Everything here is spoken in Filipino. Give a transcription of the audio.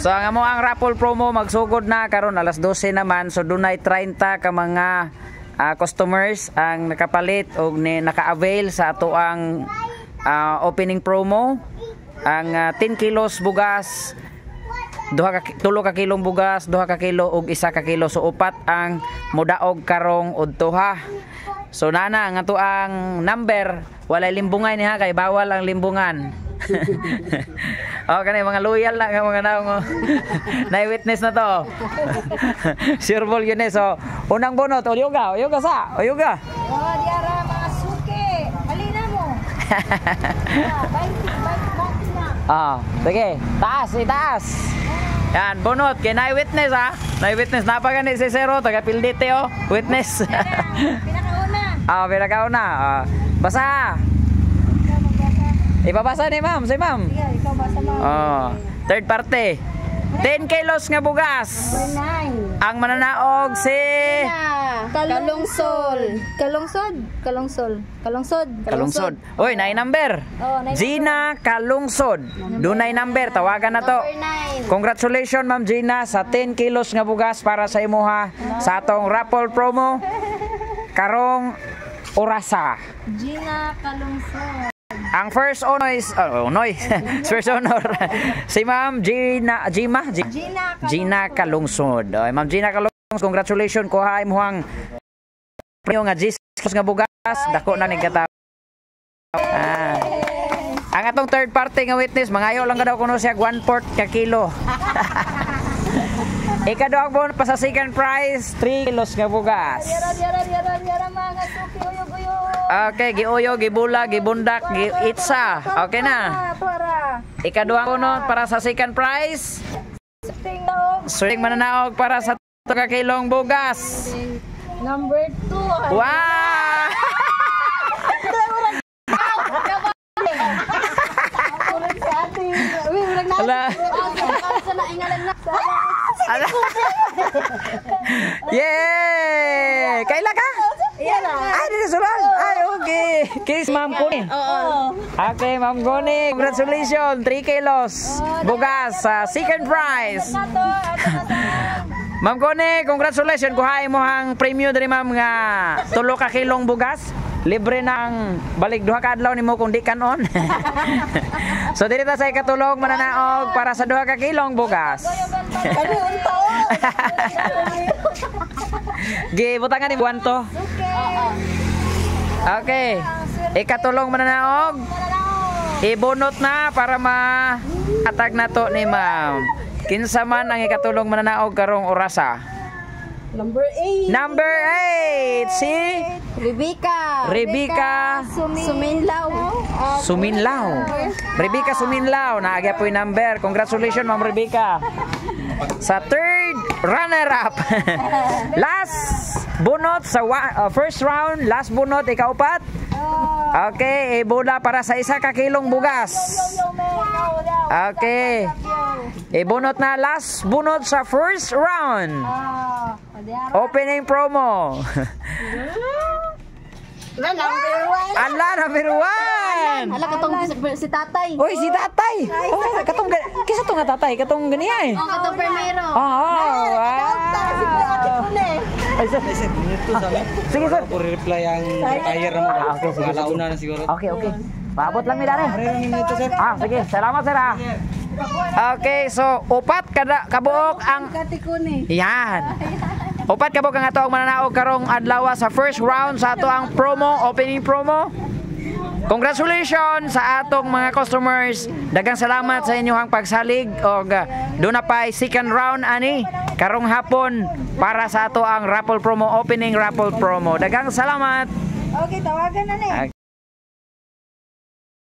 So ang amo ang raffle promo magsugod na karon alas 12 naman. So dunay 30 ka mga ah, customers ang nakapalit og ni naka-avail sa ato ang ah, opening promo. Ang ah, 10 kilos bugas duha ka tulo ka kilong bugas duha ka kilo ug isa ka kilo. So upat ang mudaog karong udtoha. So nana ang ato ang number. Walay limbungay niha kay bawal ang limbungan oh kanay mga loyal na nga mga naong oh. na-witness na to sure ball yun eh so unang bunot uyuga uyuga sa uyuga Oh, diara mga suki. Halina mo. Ah. Ah, sige. Taas, itaas. Yan, bunot. Kay na-witness ha. Na-witness. Napagani si Zero. Taga Pildite oh. Witness. Pinakauna. ah, pinakaw na. Ah, basa. Ipabasa ni ma'am. Si ma'am. Sige, ikaw basa mo. Oh, third party. 10 kilos nga bugas. Nine. Ang mananaog si... Kalungsol. Kalungsod. Kalungsol. Kalungsod. Kalungsod. Uy, nai number. Oh, nai Gina Kalungsod. Dunay number. Tawagan na to. Nine. Congratulations Ma'am Gina sa 10 kilos nga bugas para sa imuha sa atong raffle promo karong orasa. Gina Kalungsod. Ang first honor is oh, honor. first honor si Ma'am Gina Gima Gi- Gina Kalungsod. Gina Kalungsod. Oy, Ma'am Gina Kalungsod, congratulations kuha imuhang premium nga 10 kilos nga bugas dako na ni kata. Ah. Ang atong third party nga witness, mangayo lang ka daw kuno siya 1 port ka kilo. Ikaduhang bon pa sa second prize, 3 kilos nga bugas. Diara, diara, diara, diara, mga suki. Uyog, uyog. Okay, giuyo, gibula, gibundak, giitsa. Okay na. Ah. Ikaduhang bono para sa second prize. Suling mananaog para sa 2 ka kilong bugas. Number two. Wow! Tulad sa Ala. Yay! Kaila ka? Iyan na. Ay, di sulan. Ay, okay. Kiss Ma'am Kuni. Oo. Okay, Ma'am Goni, congratulations. 3 kilos. Bugas sa second prize. Ma'am Goni, congratulations. Kuhain mo ang premium diri ma'am nga tulo ka kilong bugas. Libre ng balik duha ka adlaw nimo kung di kanon. so diri ta sa ikatulong mananaog para sa duha ka kilong bugas. Kani unta o. Gi butangan ni buwan to. Okay. Ikatulong mananaog. Ibunot na para ma atag na to ni ma'am. Kinsa man ang ikatulong mananaog karong orasa? Number 8. Number 8 si Rebecca. Rebecca Suminlaw. Suminlaw. Rebecca Suminlaw, naagya po yung number. Congratulations, Ma'am Rebecca. Sa third runner-up. last bunot sa uh, first round, last bunot, ikaw pat. Okay, ibula para sa isa ka kilong bugas. Okay. Ibunot na last bunot sa first round. Opening promo. Na number 1. Ala, number one. Hala katong si, si tatay. Oy, si tatay. Oh, katong kisa to nga tatay, katong ganiya eh. Oh, katong primero. Oh, wow. Sige, sir. Ako reply ang retire mo. Ah, okay, sige, sige. Alauna na siguro. Okay, okay. Paabot lang nito sir. Ah, sige. Salamat, sir. ah. Okay, so upat kada kabuok ang. Yan. Upat kabuok ang ato ang mananaog karong adlaw sa first round sa ato ang promo, opening promo. Congratulations sa atong mga customers. Dagang salamat sa inyong pagsalig og uh, doon na pa second round ani karong hapon para sa ato ang raffle promo opening raffle promo. Dagang salamat. Okay, tawagan na ni. Okay.